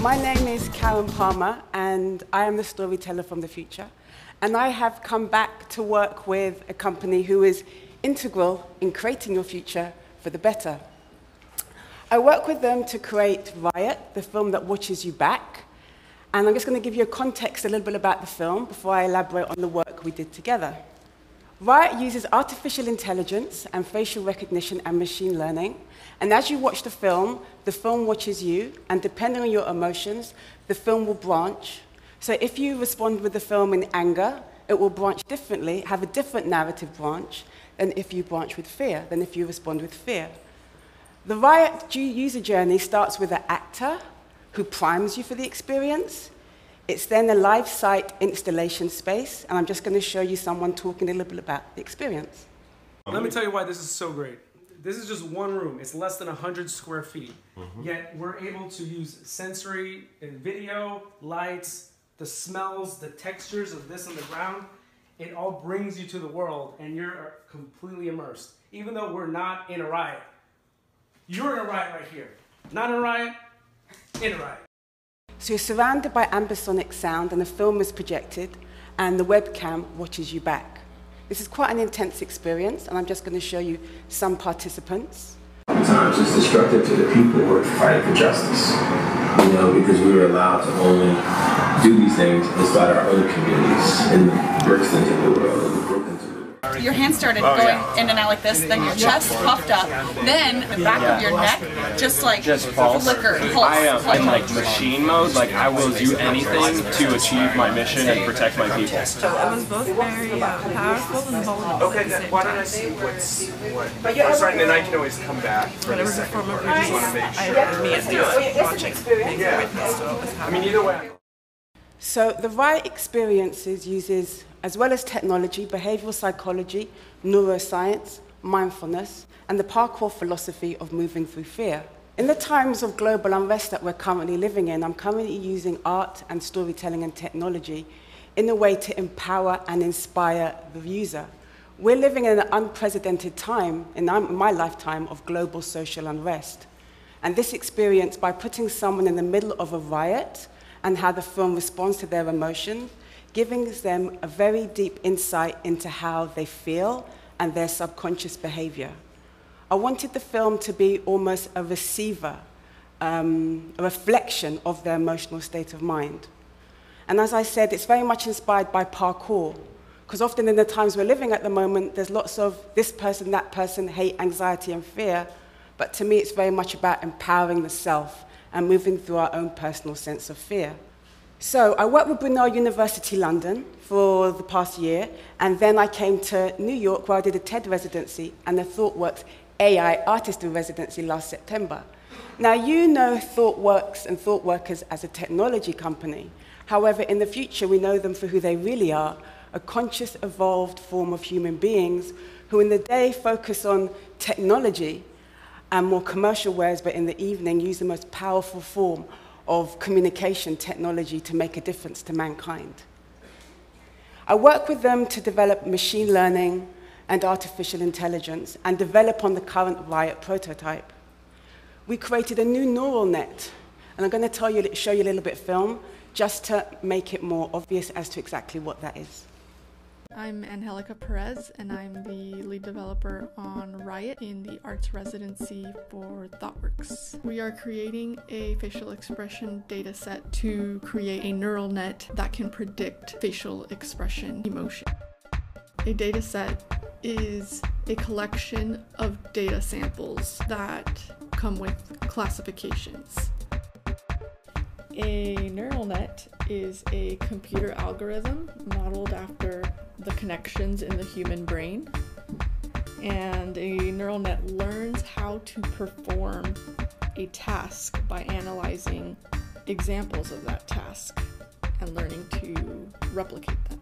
My name is Karen Palmer, and I am the storyteller from the future. And I have come back to work with a company who is integral in creating your future for the better. I work with them to create Riot, the film that watches you back. And I'm just going to give you a context a little bit about the film before I elaborate on the work we did together. Riot uses artificial intelligence and facial recognition and machine learning. And as you watch the film, the film watches you, and depending on your emotions, the film will branch. So if you respond with the film in anger, it will branch differently, have a different narrative branch than if you branch with fear, than if you respond with fear. The Riot user journey starts with an actor who primes you for the experience. It's then a live site installation space, and I'm just going to show you someone talking a little bit about the experience. Let me tell you why this is so great. This is just one room. It's less than 100 square feet. Mm-hmm. Yet we're able to use sensory and video, lights, the smells, the textures of this on the ground. It all brings you to the world, and you're completely immersed. Even though we're not in a riot, you're in a riot right here. Not in a riot, in a riot. So you're surrounded by ambisonic sound, and the film is projected, and the webcam watches you back. This is quite an intense experience, and I'm just going to show you some participants. Sometimes it's destructive to the people who are fighting for justice, you know, because we were allowed to only do these things inside our own communities in the Brixtons of the world, your hand started oh, going yeah. in and out like this, then your chest puffed up, then the back yeah. of your neck just like just false. flicker, pulse. I am in like machine mode, like I will do anything to achieve my mission and protect my people. So it was both very uh, powerful and vulnerable. Okay, then why don't I see what's what? Oh, sorry, and then I can always come back. For but it was a form of release. I had me and do watching, being yeah. witness to what was happening. I mean, either way. So the Riot experiences uses, as well as technology, behavioral psychology, neuroscience, mindfulness, and the parkour philosophy of moving through fear. In the times of global unrest that we're currently living in, I'm currently using art and storytelling and technology in a way to empower and inspire the user. We're living in an unprecedented time, in my lifetime, of global social unrest. And this experience, by putting someone in the middle of a riot, and how the film responds to their emotions, giving them a very deep insight into how they feel and their subconscious behavior. I wanted the film to be almost a receiver, um, a reflection of their emotional state of mind. And as I said, it's very much inspired by parkour, because often in the times we're living at the moment, there's lots of this person, that person, hate, anxiety, and fear. But to me, it's very much about empowering the self and moving through our own personal sense of fear. So I worked with Brunel University London for the past year, and then I came to New York where I did a TED residency and the ThoughtWorks AI Artist in Residency last September. Now, you know ThoughtWorks and ThoughtWorkers as a technology company. However, in the future, we know them for who they really are, a conscious, evolved form of human beings who in the day focus on technology and more commercial wares, but in the evening use the most powerful form of communication technology to make a difference to mankind. I work with them to develop machine learning and artificial intelligence and develop on the current Riot prototype. We created a new neural net, and I'm going to tell you, show you a little bit of film just to make it more obvious as to exactly what that is. I'm Angelica Perez, and I'm the lead developer on Riot in the arts residency for ThoughtWorks. We are creating a facial expression dataset to create a neural net that can predict facial expression emotion. A dataset is a collection of data samples that come with classifications. A neural net is a computer algorithm modeled after the connections in the human brain. And a neural net learns how to perform a task by analyzing examples of that task and learning to replicate them.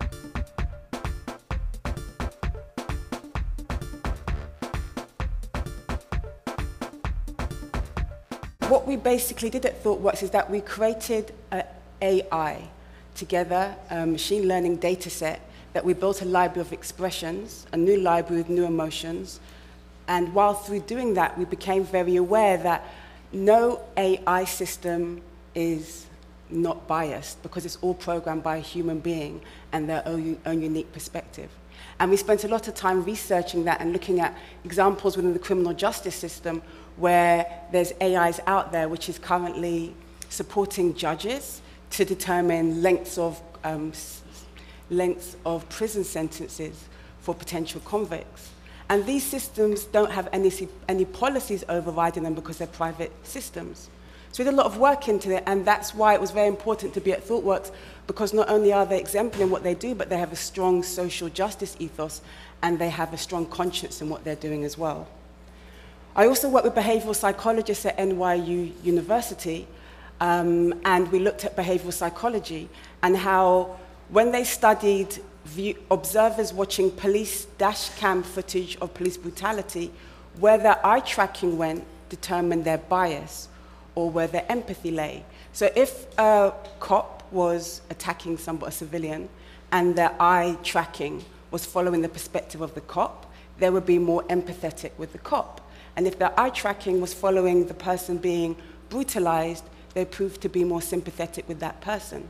What we basically did at ThoughtWorks is that we created an AI together, a machine learning data set that we built a library of expressions, a new library with new emotions. And while through doing that, we became very aware that no AI system is not biased because it's all programmed by a human being and their own, own unique perspective. And we spent a lot of time researching that and looking at examples within the criminal justice system where there's AIs out there which is currently supporting judges to determine lengths of, um, lengths of prison sentences for potential convicts. And these systems don't have any, any policies overriding them because they're private systems. So we did a lot of work into it, and that's why it was very important to be at ThoughtWorks, because not only are they exemplary in what they do, but they have a strong social justice ethos, and they have a strong conscience in what they're doing as well. I also work with behavioral psychologists at NYU University, um, and we looked at behavioral psychology and how when they studied view, observers watching police dash cam footage of police brutality, where their eye tracking went determined their bias or where their empathy lay. So if a cop was attacking somebody, a civilian, and their eye tracking was following the perspective of the cop, they would be more empathetic with the cop. And if their eye tracking was following the person being brutalized, they proved to be more sympathetic with that person.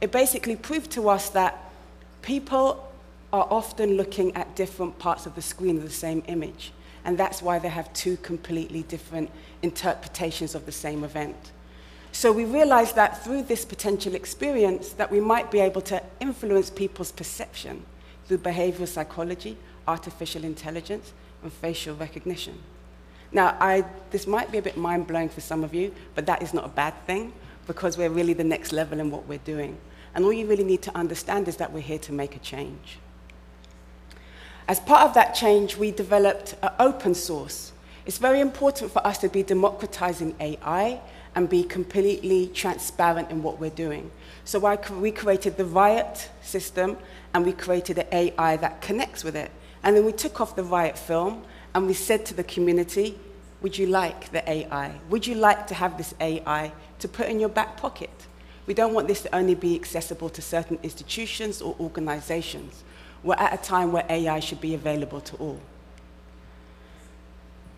It basically proved to us that people are often looking at different parts of the screen of the same image. And that's why they have two completely different interpretations of the same event. So we realized that through this potential experience that we might be able to influence people's perception through behavioral psychology, artificial intelligence, and facial recognition. Now, I, this might be a bit mind-blowing for some of you, but that is not a bad thing because we're really the next level in what we're doing. And all you really need to understand is that we're here to make a change. As part of that change, we developed an open source. It's very important for us to be democratizing AI and be completely transparent in what we're doing. So we created the Riot system and we created an AI that connects with it. And then we took off the Riot film and we said to the community, would you like the AI? Would you like to have this AI to put in your back pocket? We don't want this to only be accessible to certain institutions or organizations. We're at a time where AI should be available to all.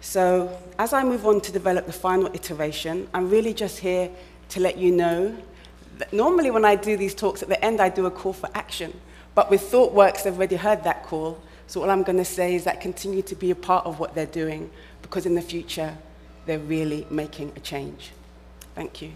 So as I move on to develop the final iteration, I'm really just here to let you know that normally when I do these talks at the end, I do a call for action. But with ThoughtWorks, they've already heard that call. So all I'm going to say is that continue to be a part of what they're doing, because in the future, they're really making a change. Thank you.